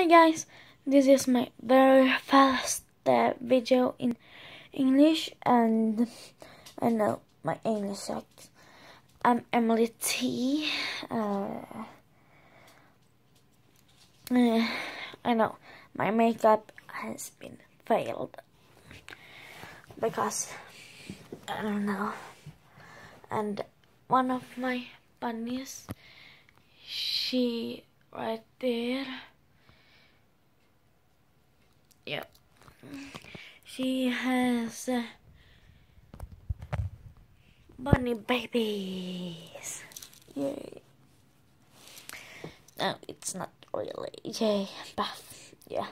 Hi guys, this is my very first uh, video in English and I know my English sucks. I'm Emelie T. Uh, uh, I know my makeup has been failed because I don't know. And one of my bunnies, she right there. Yep. She has uh, bunny babies. Yay. No, it's not really. Yay, but yeah.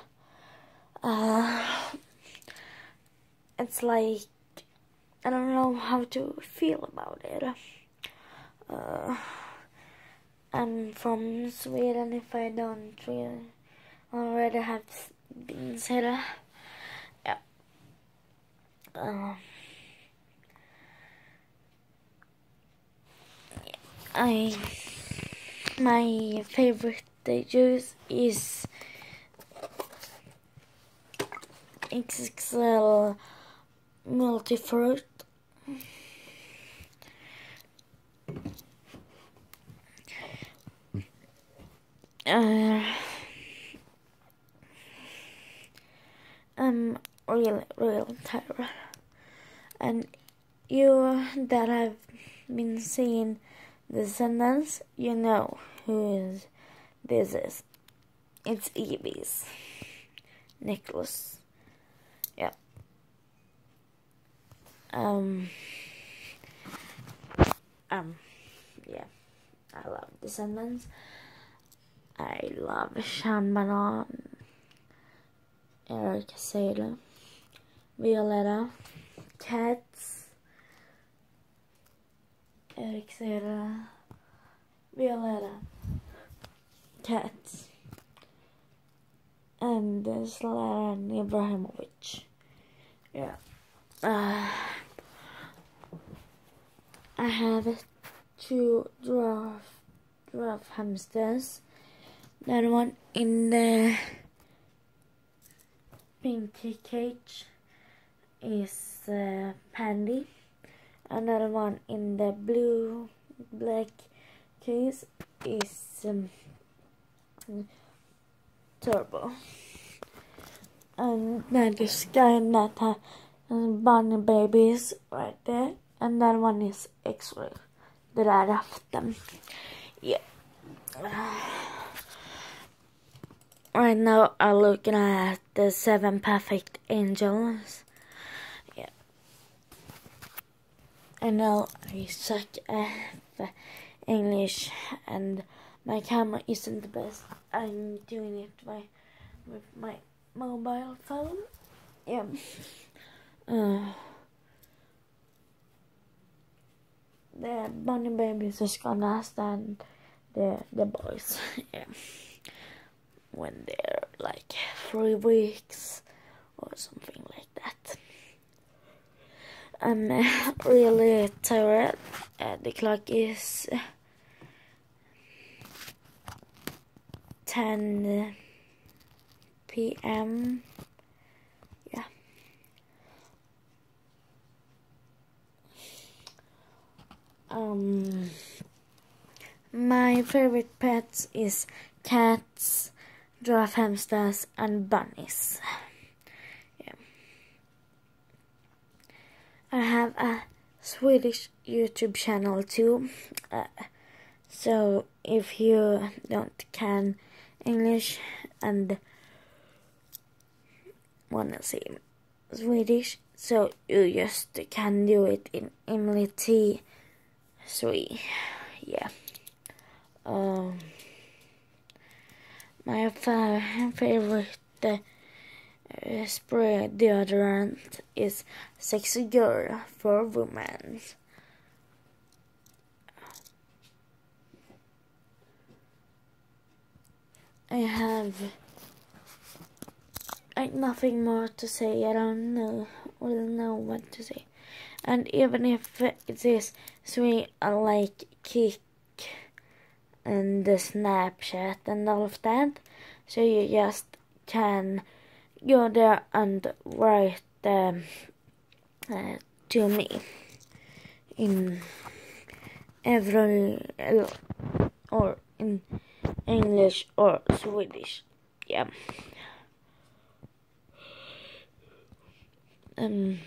Uh, it's like I don't know how to feel about it. Uh, I'm from Sweden. If I don't really already have said, uh, yeah. Uh, I my favorite juice is XXL multi-fruit. Uh, I'm really, really tired. And you that have been seeing the sentence, you know who is this is. It's Evie's Nicholas. Yeah. Um. Um. Yeah. I love Descendants. I love Sean Banan. Eric Saylor. Violetta. Cats. Eric Saylor. Violetta. Cats. And Zlatan Ibrahimovic. Yeah. Uh, I have two dwarf, dwarf hamsters. That one in the pinky cage is uh, Pandy. Another one in the blue black case is um, Turbo. And then this guy that has bunny babies right there. And that one is X-ray. That I have them. Yeah. Right now I'm looking at the seven perfect angels. Yeah. I know I suck at English and my camera isn't the best. I'm doing it by with my mobile phone. Yeah. Uh, the bunny babies is gonna stand the the boys. yeah. When they're like three weeks or something like that. I'm uh, really tired. Uh, the clock is. Uh, 10 p.m. Yeah. Um, my favorite pets is cats, dwarf hamsters, and bunnies. Yeah. I have a Swedish YouTube channel too. Uh, so if you don't can English and wanna see Swedish, so you just can do it in Emelie T. Three, yeah. Um, my favorite uh, spray deodorant is Sexy Girl for Women. I have like nothing more to say. I don't know, will know what to say. And even if it is sweet, I like Kik and the Snapchat and all of that. So you just can go there and write um, uh, to me in every or in English or Swedish. Yeah. Um.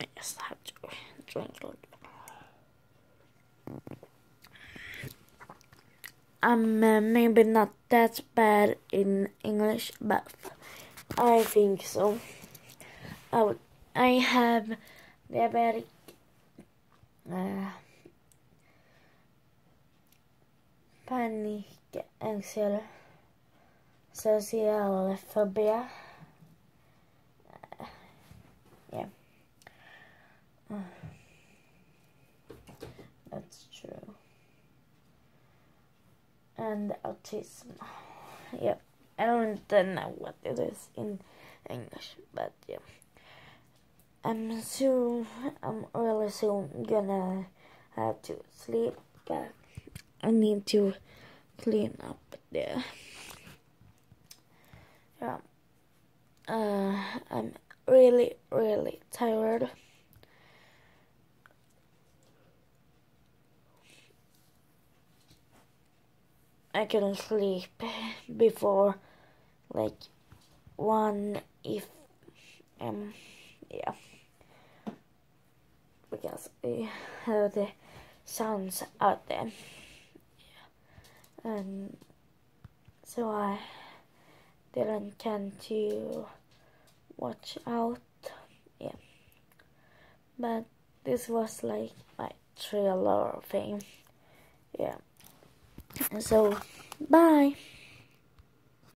I just have to drink a little. I'm uh, maybe not that bad in English, but I think so. I would, I have diabetic uh, panic anxiety social phobia. Uh, yeah. Uh, that's true. And autism. Yeah. I don't know what it is in English, but yeah. I'm soon, I'm really soon gonna have to sleep, but I need to clean up there. Yeah. Uh, I'm really, really tired. I couldn't sleep before like one if um yeah. Because I the sounds out there. Yeah. and so I didn't tend to watch out yeah. But this was like my thriller thing yeah so bye